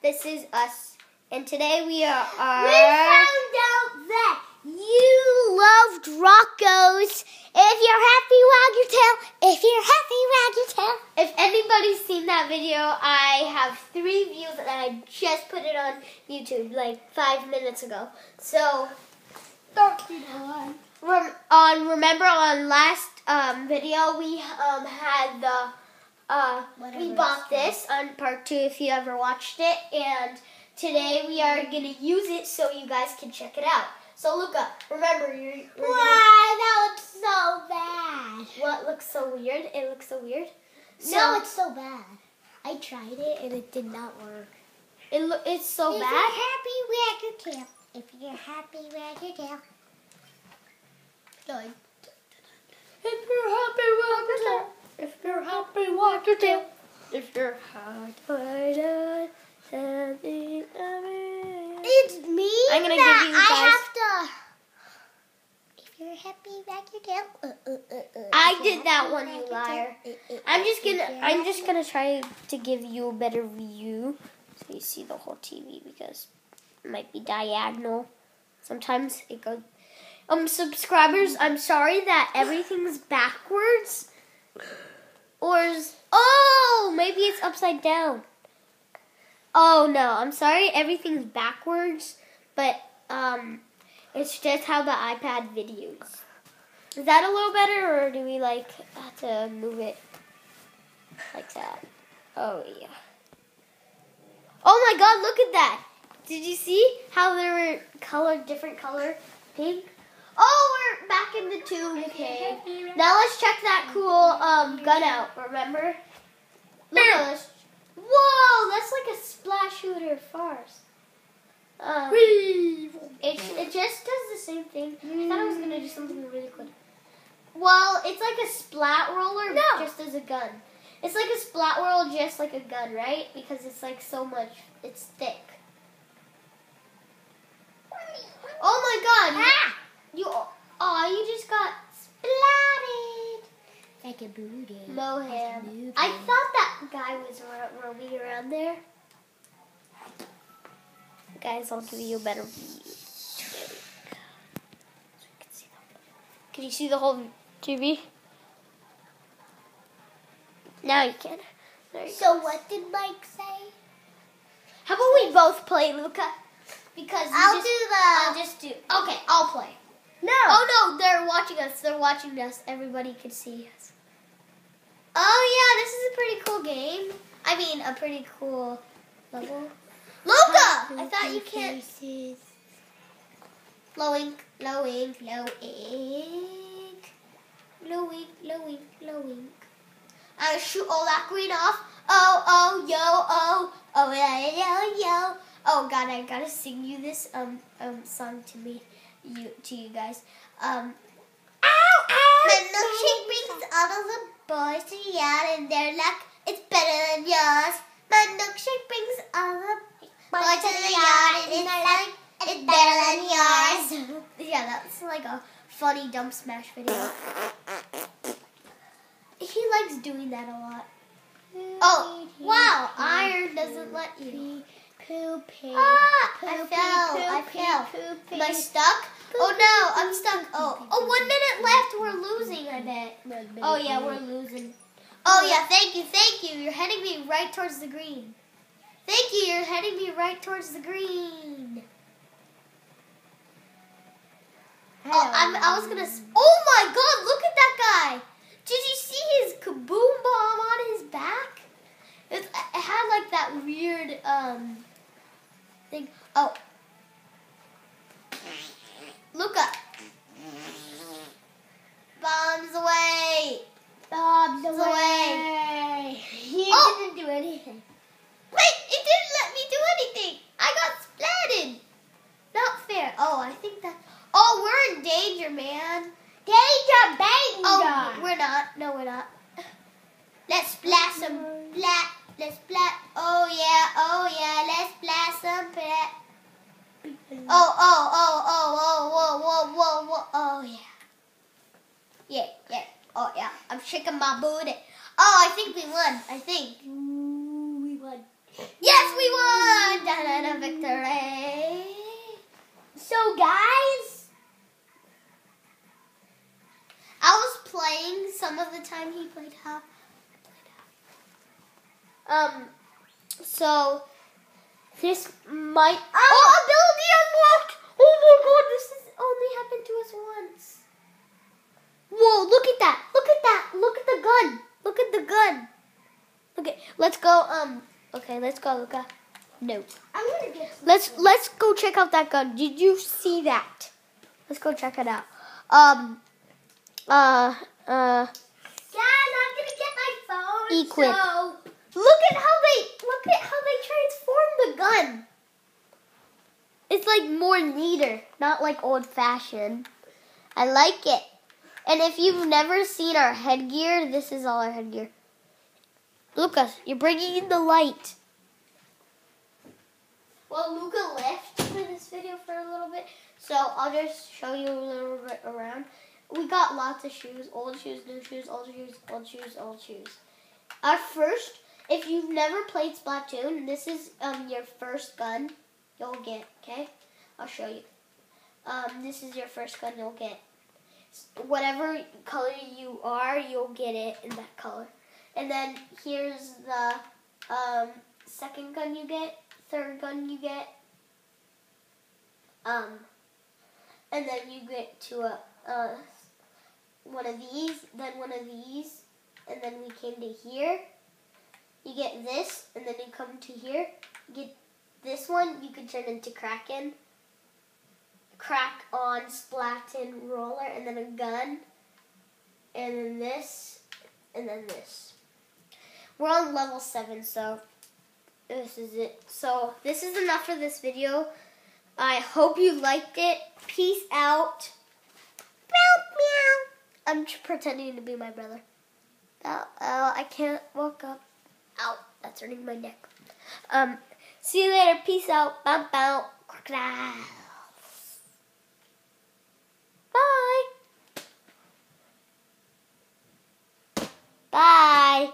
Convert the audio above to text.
This is us. And today we are. We found out that you loved Rocco's. If you're happy, wag your tail. If you're happy, wag your tail. If anybody's seen that video, I have three views and I just put it on YouTube like five minutes ago. So, don't be rem- on remember on last um, video we um, had the uh, we bought this on part two if you ever watched it, and today we are gonna use it so you guys can check it out. So Luca, remember you're, Why? That looks so bad. what looks so weird? It looks so weird. no, it's so bad. I tried it and it did not work. It lo- it's so bad. if bad. you're happy, wag your tail. If you're happy, wag your tail. Done. If you're happy, wag your tail. If you're your tail. If you're something It's me. I'm gonna that give you I have to. If you're happy, wag your tail. Uh, uh, uh, uh. I did that one, you liar. Uh, uh, I'm just gonna I'm just gonna try to give you a better view so you see the whole TV because it might be diagonal. Sometimes it goes um subscribers, I'm sorry that everything's backwards. Or is, oh, maybe it's upside down. Oh no, I'm sorry everything's backwards, but um it's just how the iPad videos. Is that a little better, or do we like have to move it like that? Oh yeah. Oh my God! Look at that. Did you see how they were colored different color pink? Oh, we're back in the tube. Okay. Now let's check that cool um gun out. Remember? Look at this. Whoa, that's like a splash shooter farce. Um, it, it just does the same thing. I thought I was gonna do something really cool. Well, it's like a splat roller, No. just as a gun. It's like a splat roller, just like a gun, right? Because it's like so much. It's thick. Oh my God! Ah! You, oh, you just got splatted. Moham. I thought that guy was ro- roaming around there. Guys, I'll give you a better view. Can you see the whole TV? Now you can. There you So go. what did Mike say? How about we both play, Luca? Because I'll just, do the. I'll just do. Okay, I'll play. no. Oh no, they're watching us. They're watching us. Everybody can see us. Oh yeah, this is a pretty cool game. I mean, a pretty cool level. Luca, I thought you can't. Low ink, low ink, low ink, low ink, low ink, low ink. I shoot all that green off. Oh oh yo oh oh yeah yo yo. Oh God, I gotta sing you this um um song to me, you to you guys. Um. Ow ow! My milkshake brings all of the boys to the yard, and they're like, it's better than yours. My milkshake brings all the boys to the yard, and they're like, it's better than yours. yeah, that's like a funny dump smash video. He likes doing that a lot. Oh, wow, iron doesn't let you. Poopy. Ah, I Poopy, fell, I fell. poopy. Am I stuck? Oh no, I'm stuck. Oh, oh, one minute left. We're losing, I bet. Oh yeah, we're losing. Oh yeah, thank you, thank you. You're heading me right towards the green. Thank you, you're heading me right towards the green. Oh, I'm, I was gonna. Oh my God! Look at that guy. Did you see his kaboom bomb on his back? It, it had like that weird um thing. Oh, look up. Bombs away. Bob's away. He Oh. didn't do anything. Wait, it didn't let me do anything. I got splatted. Not fair. Oh, I think that. Oh, we're in danger, man. Danger, danger. Oh, we're not. No, we're not. Let's splat some splat. Let's splat. Oh yeah, oh yeah. Let's splat some splat. Oh, oh, oh, oh, oh, whoa, whoa, whoa, whoa. Oh yeah. Yeah, yeah. Oh yeah. I'm shaking my booty. Oh, I think we won. I think. Ooh, we won. Yes, we won. and a victory. So, guys, I was playing some of the time he played half. Um, so this might. Oh, ability unlocked! Oh my god, this has only happened to us once. Whoa, look at that! Look at that! Look at the gun! Look at the gun! Okay, let's go. Um, okay, let's go, Luca. No. I'm gonna get. Let's let's go check out that gun. Did you see that? Let's go check it out. Um, uh, uh. Guys, I'm gonna get my phone. Equip. So, Look at how they look at how they transform the gun. It's like more neater, not like old fashioned. I like it. And if you've never seen our headgear, this is all our headgear. Lucas, you're bringing in the light. Well, Luca left for this video for a little bit, so I'll just show you a little bit around. We got lots of shoes, old shoes, new shoes, old shoes, old shoes, old shoes. Our first, if you've never played Splatoon, this is um your first gun you'll get. Okay, I'll show you. Um, this is your first gun you'll get. Whatever color you are, you'll get it in that color. And then here's the um, second gun you get, third gun you get. Um, and then you get to a uh, one of these, then one of these, and then we came to here. You get this, and then you come to here. You get this one, you can turn into Kraken. Crack on, Splatling, roller, and then a gun. And then this, and then this. We're on level 7, so this is it. So this is enough for this video. I hope you liked it. Peace out. Meow, meow. I'm pretending to be my brother. Ow, ow, I can't walk up. Ow, that's hurting my neck. Um, see you later. Peace out. Bow bow. Crocodiles. Bye. Bye.